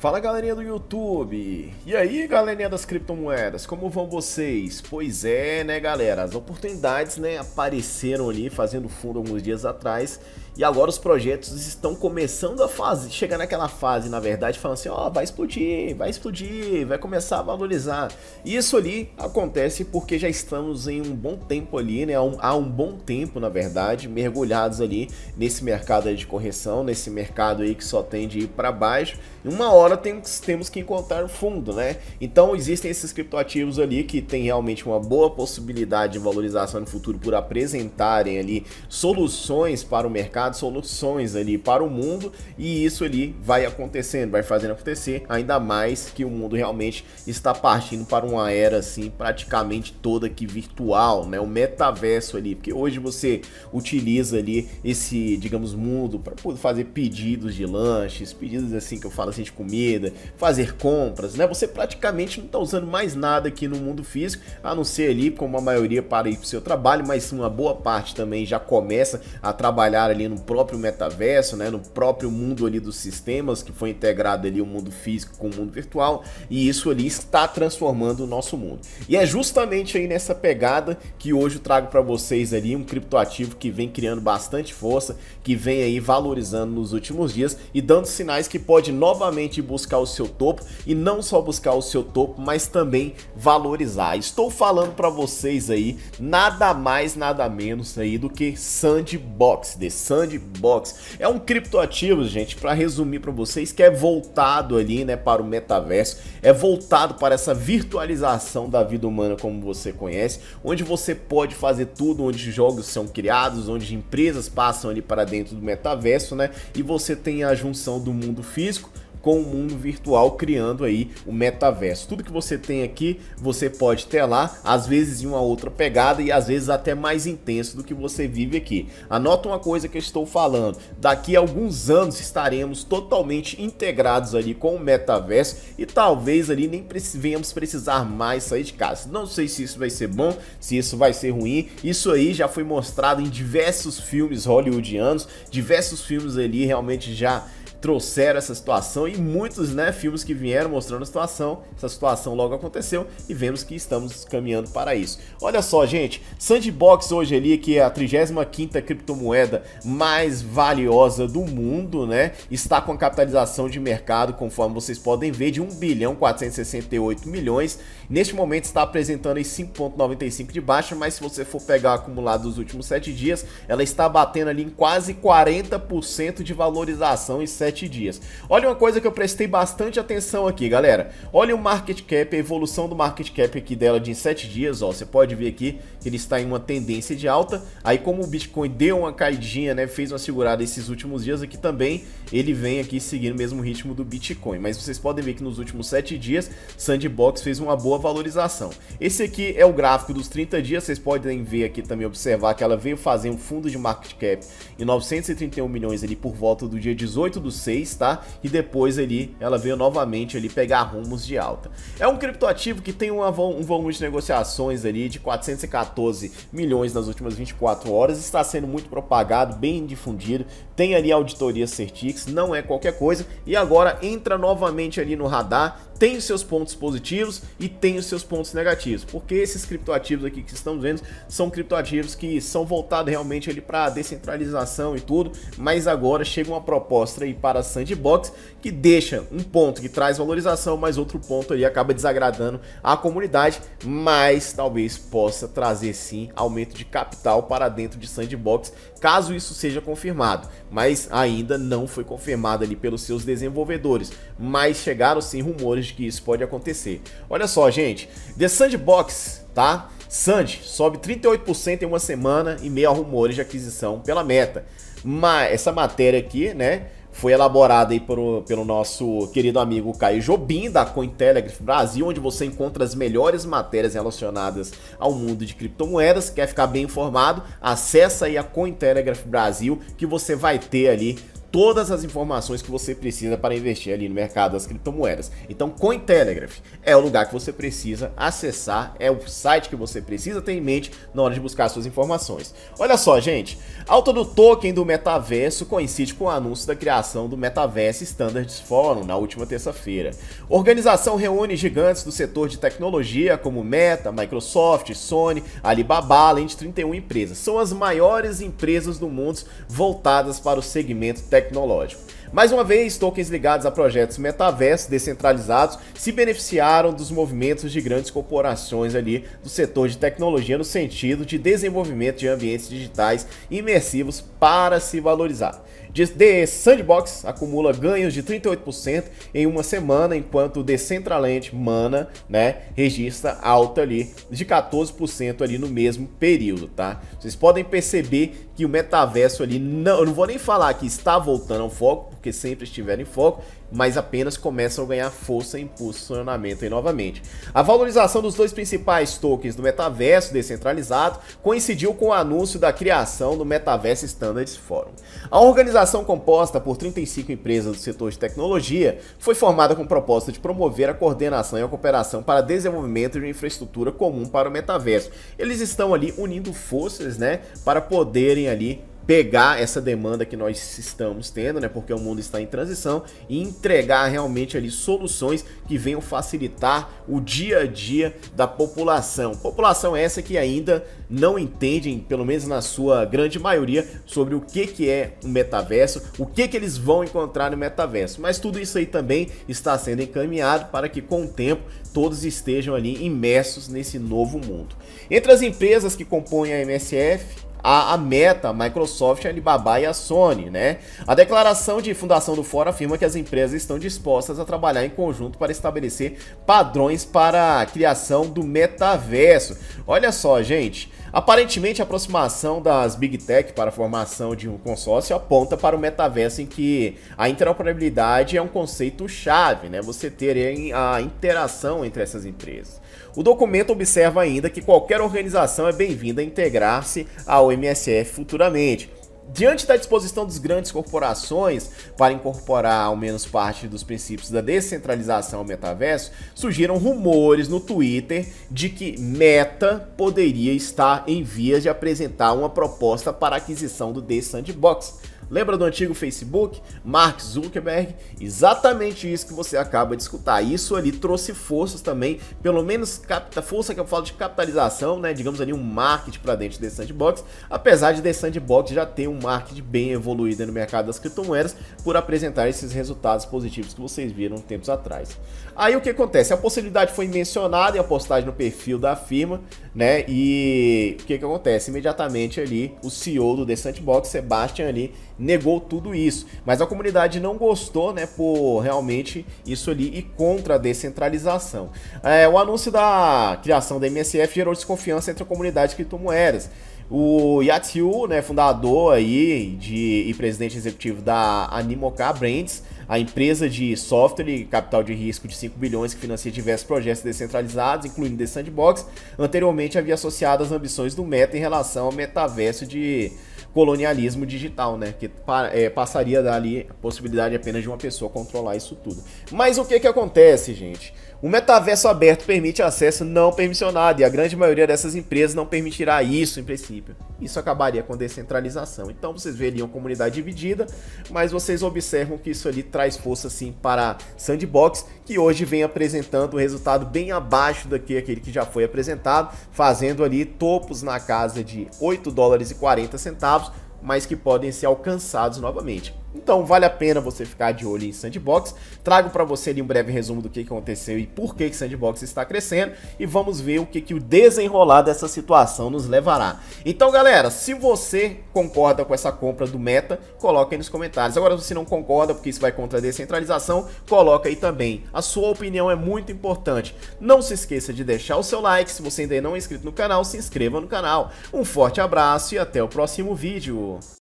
Fala galerinha do YouTube! E aí galerinha das criptomoedas, como vão vocês? Pois é, né galera, as oportunidades né, apareceram ali fazendo fundo alguns dias atrás e agora os projetos estão começando a fase, chegar naquela fase, na verdade, falando assim, ó, oh, vai explodir, vai explodir, vai começar a valorizar. E isso ali acontece porque já estamos em um bom tempo ali, né? Há um, há um bom tempo, na verdade, mergulhados ali nesse mercado de correção, nesse mercado aí que só tende a ir para baixo. E uma hora temos, temos que encontrar fundo, né? Então existem esses criptoativos ali que tem realmente uma boa possibilidade de valorização no futuro por apresentarem ali soluções para o mercado mercado, soluções ali para o mundo e isso ali vai acontecendo, vai fazendo acontecer, ainda mais que o mundo realmente está partindo para uma era assim praticamente toda que virtual, né? O metaverso ali, porque hoje você utiliza ali esse, digamos, mundo para fazer pedidos de lanches, pedidos assim que eu falo assim de comida, fazer compras, né? Você praticamente não está usando mais nada aqui no mundo físico, a não ser ali como a maioria para ir para o seu trabalho, mas uma boa parte também já começa a trabalhar ali no próprio metaverso, né, no próprio mundo ali dos sistemas, que foi integrado ali o mundo físico com o mundo virtual, e isso ali está transformando o nosso mundo. E é justamente aí nessa pegada que hoje eu trago para vocês ali um criptoativo que vem criando bastante força, que vem aí valorizando nos últimos dias e dando sinais que pode novamente buscar o seu topo e não só buscar o seu topo, mas também valorizar. Estou falando para vocês aí nada mais, nada menos aí do que Sandbox, The Sandbox Sandbox. É um criptoativo, gente, para resumir para vocês, que é voltado ali, né, para o metaverso, é voltado para essa virtualização da vida humana como você conhece, onde você pode fazer tudo, onde jogos são criados, onde empresas passam ali para dentro do metaverso, né? E você tem a junção do mundo físico com o mundo virtual criando aí o metaverso. Tudo que você tem aqui, você pode ter lá, às vezes em uma outra pegada e às vezes até mais intenso do que você vive aqui. Anota uma coisa que eu estou falando, daqui a alguns anos estaremos totalmente integrados ali com o metaverso e talvez ali nem venhamos precisar mais sair de casa. Não sei se isso vai ser bom, se isso vai ser ruim. Isso aí já foi mostrado em diversos filmes hollywoodianos, diversos filmes ali realmente já trouxeram essa situação e muitos né, filmes que vieram mostrando a situação, essa situação logo aconteceu e vemos que estamos caminhando para isso. Olha só, gente, Sandbox hoje ali, que é a 35ª criptomoeda mais valiosa do mundo, né, está com a capitalização de mercado, conforme vocês podem ver, de 1 bilhão 468 milhões. Neste momento está apresentando em 5.95 de baixa, mas se você for pegar acumulado dos últimos 7 dias, ela está batendo ali em quase 40% de valorização em 7 7 dias. Olha uma coisa que eu prestei bastante atenção aqui, galera. Olha o market cap, a evolução do market cap aqui dela de 7 dias, ó. Você pode ver aqui que ele está em uma tendência de alta. Aí como o Bitcoin deu uma caidinha, né, fez uma segurada esses últimos dias aqui também, ele vem aqui seguindo o mesmo ritmo do Bitcoin. Mas vocês podem ver que nos últimos 7 dias, Sandbox fez uma boa valorização. Esse aqui é o gráfico dos 30 dias, vocês podem ver aqui também, observar que ela veio fazer um fundo de market cap em 931 milhões ali por volta do dia 18 do 6, tá? E depois ali ela veio novamente ali pegar rumos de alta. É um criptoativo que tem uma, um volume de negociações ali de 414 milhões nas últimas 24 horas, está sendo muito propagado, bem difundido, tem ali auditoria Certix, não é qualquer coisa, e agora entra novamente ali no radar, tem os seus pontos positivos e tem os seus pontos negativos, porque esses criptoativos aqui que estamos vendo são criptoativos que são voltados realmente ali para descentralização e tudo, mas agora chega uma proposta aí para a Sandbox que deixa um ponto que traz valorização, mas outro ponto ali acaba desagradando a comunidade, mas talvez possa trazer sim aumento de capital para dentro de Sandbox, caso isso seja confirmado, mas ainda não foi confirmado ali pelos seus desenvolvedores, mas chegaram sim rumores que isso pode acontecer. Olha só, gente, The Sandbox, tá? Sand sobe 38% em uma semana e meia rumores de aquisição pela meta. Mas essa matéria aqui, né, foi elaborada aí pelo nosso querido amigo Caio Jobim, da Cointelegraph Brasil, onde você encontra as melhores matérias relacionadas ao mundo de criptomoedas. Quer ficar bem informado? Acesse aí a Cointelegraph Brasil, que você vai ter ali todas as informações que você precisa para investir ali no mercado das criptomoedas. Então, Cointelegraph é o lugar que você precisa acessar, é o site que você precisa ter em mente na hora de buscar suas informações. Olha só, gente, alta do token do metaverso coincide com o anúncio da criação do Metaverse Standards Forum na última terça-feira. Organização reúne gigantes do setor de tecnologia como Meta, Microsoft, Sony, Alibaba, além de 31 empresas. São as maiores empresas do mundo voltadas para o segmento tecnológico. Mais uma vez, tokens ligados a projetos metaversos descentralizados se beneficiaram dos movimentos de grandes corporações ali do setor de tecnologia no sentido de desenvolvimento de ambientes digitais imersivos para se valorizar. The Sandbox acumula ganhos de 38% em uma semana, enquanto o Decentraland Mana, né, registra alta ali de 14% ali no mesmo período, tá? Vocês podem perceber que o metaverso ali, não, eu não vou nem falar que está voltando ao foco, porque sempre estiver em foco, mas apenas começam a ganhar força e impulsionamento aí novamente. A valorização dos dois principais tokens do metaverso descentralizado coincidiu com o anúncio da criação do Metaverse Standards Forum. A organização composta por 35 empresas do setor de tecnologia foi formada com o propósito de promover a coordenação e a cooperação para desenvolvimento de infraestrutura comum para o metaverso. Eles estão ali unindo forças, né, para poderem ali pegar essa demanda que nós estamos tendo, né, porque o mundo está em transição e entregar realmente ali soluções que venham facilitar o dia a dia da população. População essa que ainda não entendem, pelo menos na sua grande maioria, sobre o que que é o metaverso, o que que eles vão encontrar no metaverso. Mas tudo isso aí também está sendo encaminhado para que com o tempo todos estejam ali imersos nesse novo mundo. Entre as empresas que compõem a MSF, a, a Meta, a Microsoft, a Alibaba e a Sony, né? A declaração de fundação do fórum afirma que as empresas estão dispostas a trabalhar em conjunto para estabelecer padrões para a criação do metaverso. Olha só, gente, Aparentemente, a aproximação das Big Tech para a formação de um consórcio aponta para o metaverso em que a interoperabilidade é um conceito chave, né? Você ter a interação entre essas empresas. O documento observa ainda que qualquer organização é bem-vinda a integrar-se ao MSF futuramente. Diante da disposição das grandes corporações para incorporar ao menos parte dos princípios da descentralização ao metaverso, surgiram rumores no Twitter de que Meta poderia estar em vias de apresentar uma proposta para aquisição do The Sandbox. Lembra do antigo Facebook? Mark Zuckerberg? Exatamente isso que você acaba de escutar. Isso ali trouxe forças também, pelo menos capta, força que eu falo de capitalização, né? Digamos ali um marketing para dentro desse sandbox, apesar de The Sandbox já ter um marketing bem evoluído no mercado das criptomoedas por apresentar esses resultados positivos que vocês viram tempos atrás. Aí o que acontece? A possibilidade foi mencionada em a postagem no perfil da firma, né? E o que, que acontece? Imediatamente ali o CEO do The Sandbox, Sebastian ali, negou tudo isso. Mas a comunidade não gostou, né, por realmente isso ali e contra a descentralização. É, o anúncio da criação da MSF gerou desconfiança entre a comunidade de criptomoedas. O Yatsiu, né, fundador aí de, e presidente executivo da Animoca Brands, a empresa de software e capital de risco de 5 bilhões que financia diversos projetos descentralizados, incluindo The Sandbox, anteriormente havia associado as ambições do Meta em relação ao metaverso de colonialismo digital, né? Que é, passaria dali a possibilidade apenas de uma pessoa controlar isso tudo. Mas o que que acontece, gente? O metaverso aberto permite acesso não permissionado e a grande maioria dessas empresas não permitirá isso em princípio. Isso acabaria com descentralização. Então vocês veriam comunidade dividida, mas vocês observam que isso ali traz força sim para Sandbox, que hoje vem apresentando um resultado bem abaixo daquele aquele que já foi apresentado, fazendo ali topos na casa de 8 dólares e 40 centavos, mas que podem ser alcançados novamente. Então vale a pena você ficar de olho em Sandbox. Trago para você ali um breve resumo do que aconteceu e por que, que Sandbox está crescendo e vamos ver o que, que o desenrolar dessa situação nos levará. Então galera, se você concorda com essa compra do Meta, coloca aí nos comentários. Agora se você não concorda porque isso vai contra a descentralização, coloca aí também. A sua opinião é muito importante. Não se esqueça de deixar o seu like, se você ainda não é inscrito no canal, se inscreva no canal. Um forte abraço e até o próximo vídeo.